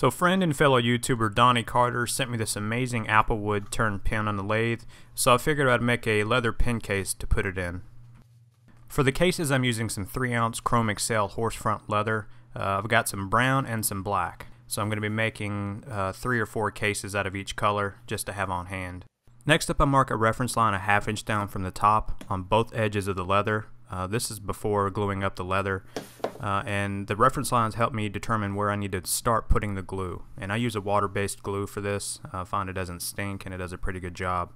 So friend and fellow YouTuber Donny Carter sent me this amazing applewood turned pin on the lathe, so I figured I'd make a leather pin case to put it in. For the cases I'm using some 3 ounce Chromexcel horse front leather. Uh, I've got some brown and some black. So I'm going to be making uh, 3 or 4 cases out of each color just to have on hand. Next up I mark a reference line a half inch down from the top on both edges of the leather. Uh, this is before gluing up the leather uh, and the reference lines help me determine where I need to start putting the glue. And I use a water-based glue for this. I find it doesn't stink and it does a pretty good job.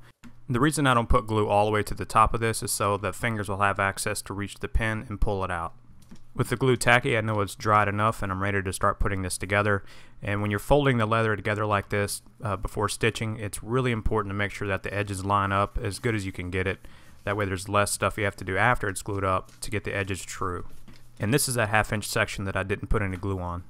The reason I don't put glue all the way to the top of this is so that fingers will have access to reach the pin and pull it out. With the glue tacky, I know it's dried enough and I'm ready to start putting this together. And when you're folding the leather together like this uh, before stitching, it's really important to make sure that the edges line up as good as you can get it. That way there's less stuff you have to do after it's glued up to get the edges true. And this is a half inch section that I didn't put any glue on.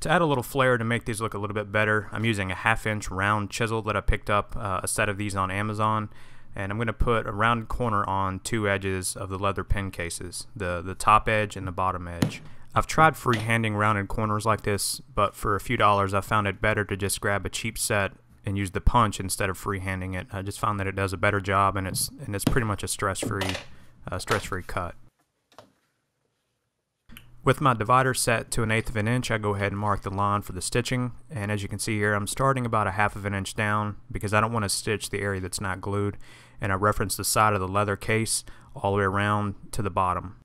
To add a little flair to make these look a little bit better, I'm using a half inch round chisel that I picked up uh, a set of these on Amazon. And I'm going to put a rounded corner on two edges of the leather pen cases, the, the top edge and the bottom edge. I've tried freehanding rounded corners like this, but for a few dollars I found it better to just grab a cheap set and use the punch instead of freehanding it. I just found that it does a better job and it's and it's pretty much a stress-free uh, stress-free cut. With my divider set to an eighth of an inch, I go ahead and mark the line for the stitching. And as you can see here, I'm starting about a half of an inch down because I don't want to stitch the area that's not glued. And I reference the side of the leather case all the way around to the bottom.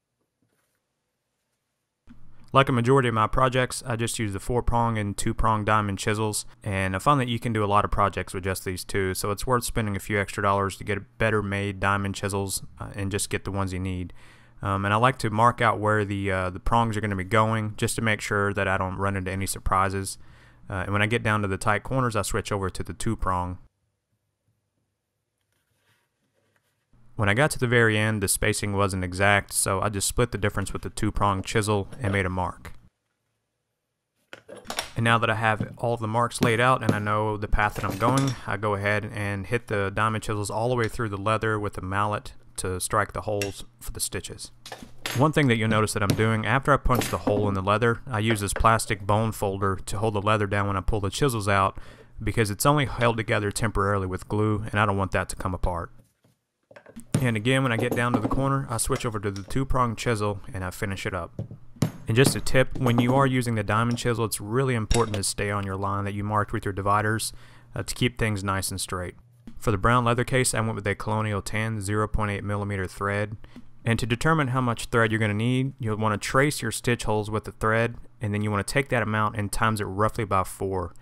Like a majority of my projects, I just use the 4-prong and 2-prong diamond chisels, and I found that you can do a lot of projects with just these two, so it's worth spending a few extra dollars to get better made diamond chisels uh, and just get the ones you need. Um, and I like to mark out where the, uh, the prongs are going to be going just to make sure that I don't run into any surprises. Uh, and when I get down to the tight corners, I switch over to the two prong. When I got to the very end, the spacing wasn't exact, so I just split the difference with the two prong chisel and made a mark. And now that I have all the marks laid out and I know the path that I'm going, I go ahead and hit the diamond chisels all the way through the leather with the mallet to strike the holes for the stitches. One thing that you'll notice that I'm doing, after I punch the hole in the leather, I use this plastic bone folder to hold the leather down when I pull the chisels out because it's only held together temporarily with glue and I don't want that to come apart. And again, when I get down to the corner, I switch over to the two-prong chisel and I finish it up. And just a tip, when you are using the diamond chisel, it's really important to stay on your line that you marked with your dividers uh, to keep things nice and straight. For the brown leather case, I went with a Colonial Tan 0.8 millimeter thread. And to determine how much thread you're going to need, you'll want to trace your stitch holes with the thread, and then you want to take that amount and times it roughly by four.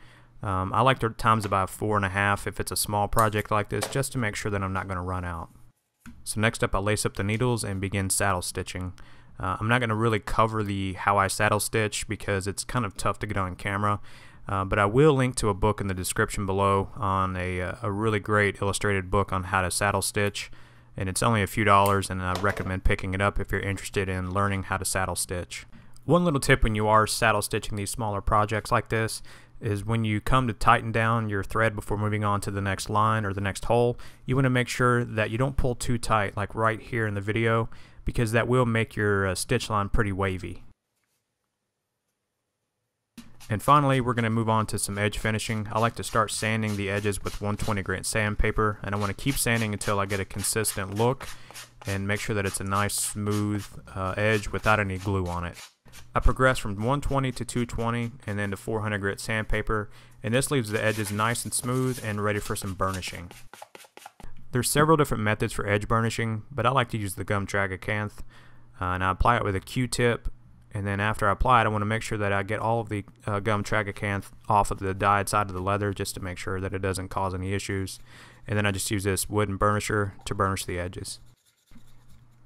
Um, I like to times it by four and a half if it's a small project like this, just to make sure that I'm not going to run out. So next up, I lace up the needles and begin saddle stitching. Uh, I'm not going to really cover the how I saddle stitch because it's kind of tough to get on camera. Uh, but I will link to a book in the description below on a, uh, a really great illustrated book on how to saddle stitch. And it's only a few dollars, and I recommend picking it up if you're interested in learning how to saddle stitch. One little tip when you are saddle stitching these smaller projects like this is when you come to tighten down your thread before moving on to the next line or the next hole, you want to make sure that you don't pull too tight like right here in the video because that will make your uh, stitch line pretty wavy. And finally, we're going to move on to some edge finishing. I like to start sanding the edges with 120 grit sandpaper, and I want to keep sanding until I get a consistent look and make sure that it's a nice smooth uh, edge without any glue on it. I progress from 120 to 220 and then to 400 grit sandpaper, and this leaves the edges nice and smooth and ready for some burnishing. There's several different methods for edge burnishing, but I like to use the gum tragacanth, uh, and I apply it with a Q-tip and then after I apply it I want to make sure that I get all of the uh, gum tragacanth off of the dyed side of the leather just to make sure that it doesn't cause any issues and then I just use this wooden burnisher to burnish the edges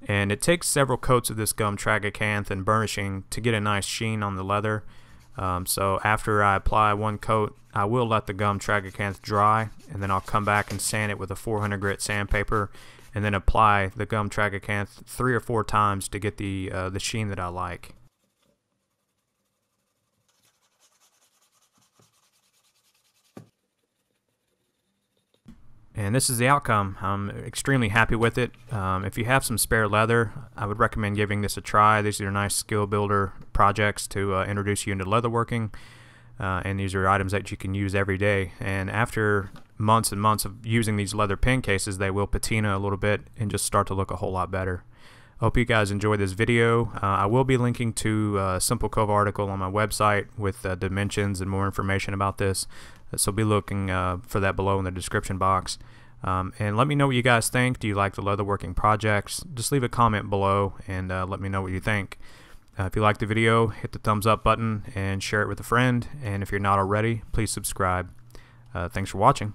and it takes several coats of this gum tragacanth and burnishing to get a nice sheen on the leather um, so after I apply one coat I will let the gum tragacanth dry and then I'll come back and sand it with a 400 grit sandpaper and then apply the gum tragacanth three or four times to get the uh, the sheen that I like. And this is the outcome. I'm extremely happy with it. Um, if you have some spare leather, I would recommend giving this a try. These are nice skill builder projects to uh, introduce you into leatherworking. Uh, and these are items that you can use every day. And after months and months of using these leather pen cases, they will patina a little bit and just start to look a whole lot better. Hope you guys enjoyed this video. Uh, I will be linking to a Simple Cove article on my website with uh, dimensions and more information about this. So be looking uh, for that below in the description box. Um, and let me know what you guys think. Do you like the leatherworking projects? Just leave a comment below and uh, let me know what you think. Uh, if you like the video, hit the thumbs up button and share it with a friend. And if you're not already, please subscribe. Uh, thanks for watching.